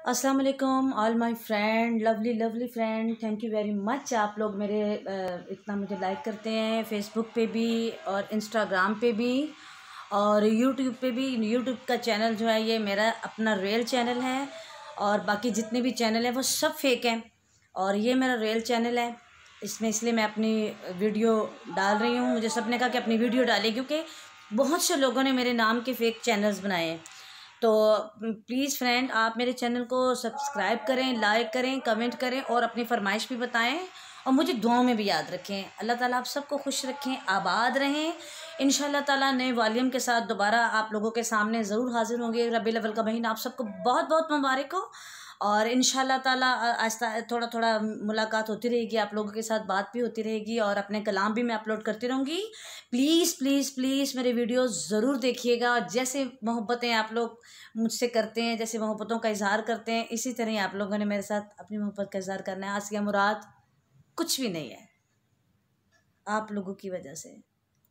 अस्सलाम वालेकुम all my friend lovely lovely friend thank you very much आप लोग मेरे इतना मुझे लाइक करते हैं फेसबुक पे भी और इंस्टाग्राम पे भी और यूट्यूब पे भी। यूट्यूब का चैनल जो है ये मेरा अपना रियल चैनल है और बाकी जितने भी चैनल हैं वो सब फेक हैं और ये मेरा रियल चैनल है। इसमें इसलिए मैं अपनी वीडियो डाल रही हूँ। मुझे सबने कहा कि अपनी वीडियो डालें क्योंकि बहुत से लोगों ने मेरे नाम के फ़ेक चैनल्स बनाए हैं। तो प्लीज़ फ्रेंड आप मेरे चैनल को सब्सक्राइब करें लाइक करें कमेंट करें और अपनी फरमाइश भी बताएँ और मुझे दुआओं में भी याद रखें। अल्लाह ताला आप सबको खुश रखें, आबाद रहें। इन ताला नए वॉल्यूम के साथ दोबारा आप लोगों के सामने ज़रूर हाजिर होंगे। रबी लवल का महीना आप सबको बहुत बहुत मुबारक हो। और इन ताला आस्ता थोड़ा थोड़ा मुलाकात होती रहेगी, आप लोगों के साथ बात भी होती रहेगी और अपने कलाम भी मैं अपलोड करती रहूँगी। प्लीज़ प्लीज़ प्लीज़ मेरे वीडियो ज़रूर देखिएगा और जैसे मोहब्बतें आप लोग मुझसे करते हैं, जैसे मोहब्बतों का इजहार करते हैं, इसी तरह आप लोगों ने मेरे साथ अपनी मोहब्बत का इजहार करना है। आज आसिया मुराद कुछ भी नहीं है, आप लोगों की वजह से।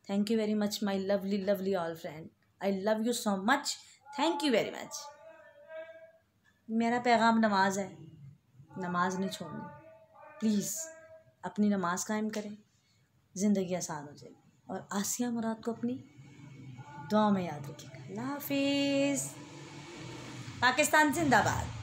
Thank you very much my lovely lovely all friend I love you so much thank you very much मेरा पैगाम नमाज़ है। नमाज़ नहीं छोड़नी। प्लीज़, अपनी नमाज़ कायम करें। ज़िंदगी आसान हो जाएगी। और आसिया मुराद को अपनी दुआ में याद रखिएगा। हाफिज़। पाकिस्तान जिंदाबाद।